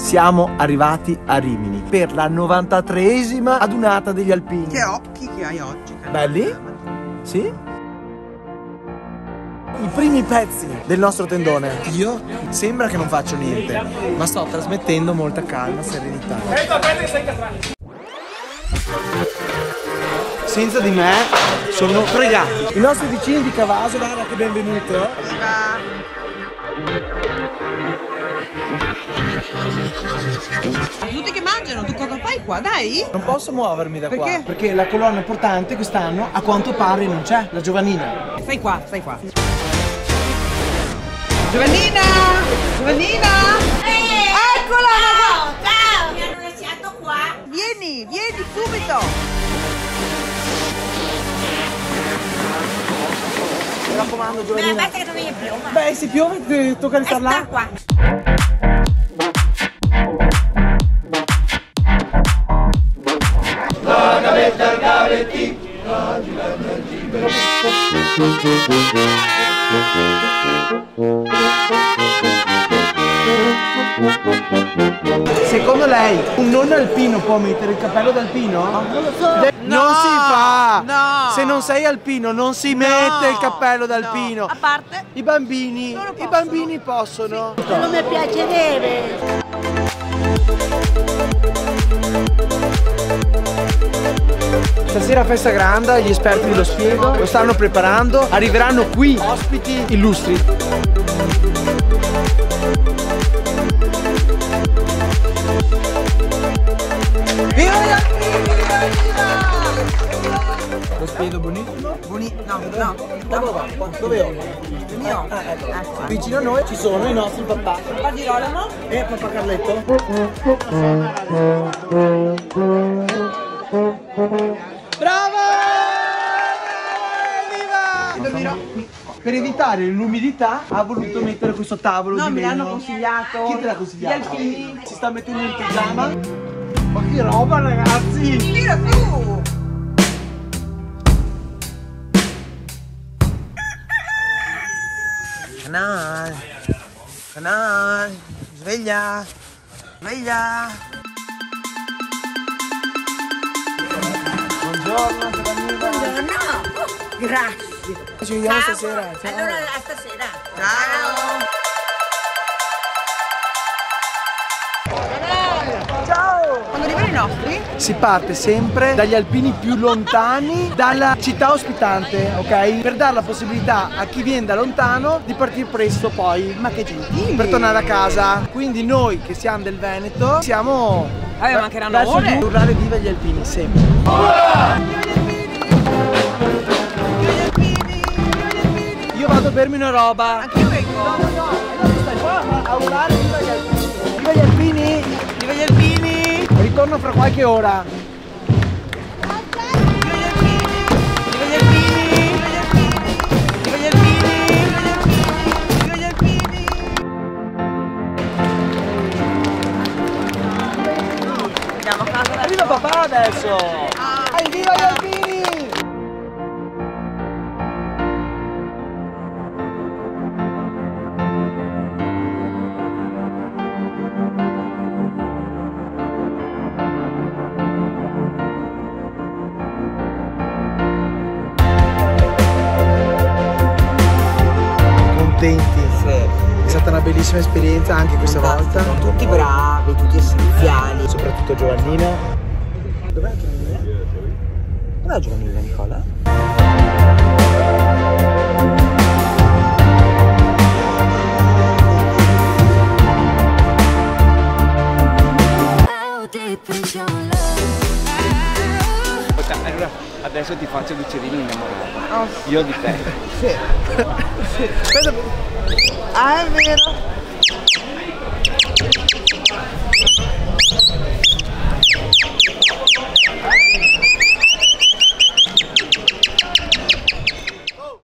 siamo arrivati a Rimini per la 93esima adunata degli alpini. Che occhi che hai oggi. cara. Belli? Sì? I primi pezzi del nostro tendone. Io sembra che non faccio niente, ma sto trasmettendo molta calma, serenità. Senza di me sono fregati. I nostri vicini di Cavaso, guarda che benvenuto. Tutti che mangiano, tu cosa fai qua? Dai! Non posso muovermi da Perché? qua. Perché la colonna portante quest'anno a quanto pare non c'è, la Giovannina. Stai qua, stai qua. Giovannina! Giovannina! Eccola! Ciao, ciao! Mi hanno lasciato qua. Vieni, vieni subito! Mi raccomando Ma Giovannina. basta che non viene più. ma- Beh, si piove, ti tocca Eh, restare sta là. qua. Secondo lei un non alpino può mettere il cappello d'alpino? Non lo so. non si fa! no. Se non sei alpino non si mette il cappello d'alpino. A parte, I bambini, i bambini possono. Non mi piace neve. Stasera festa grande, gli esperti lo spiego, lo stanno preparando, arriveranno qui ospiti illustri. Buoni, no, no. Dove va? Dove ho? Il mio. Ah, ecco. Ecco. Vicino a noi ci sono i nostri papà Papà Girolamo? e papà Carletto. Bravo! Evviva! Per evitare l'umidità ha voluto mettere questo tavolo No, di me l'hanno legno. consigliato. Chi te l'ha consigliato? Gli alpini. Si sta mettendo in pigiama. Ma che roba ragazzi! Canal, canal, sveglia, sveglia. Buongiorno, Giovannina. No, grazie. Ci vediamo Ciao. stasera. Ciao. Allora, a stasera. Ciao. Ciao! Nostri? Si parte sempre dagli alpini più lontani dalla città ospitante, ok? Per dare la possibilità a chi viene da lontano di partire presto poi. Ma che gentili! Per tornare a casa. Quindi noi che siamo del Veneto siamo. Vabbè, mancheranno verso ore. di urlare viva gli alpini, sempre. Io vado a bermi una roba. Anche io vengo. No, no, no, allora stai qua a urlare viva gli alpini. Viva gli alpini! Viva gli alpini! Ritorno fra qualche ora. Arriva papà adesso! Ai viva gli alpini! Contenti? È stata una bellissima esperienza anche questa volta. Tutti bravi, tutti essenziali. soprattutto Giovannina. Dov'è Giovannina? Dov'è Giovannina Nicola? Adesso ti faccio l'uccellino innamorato. Io di te. Ah, è vero.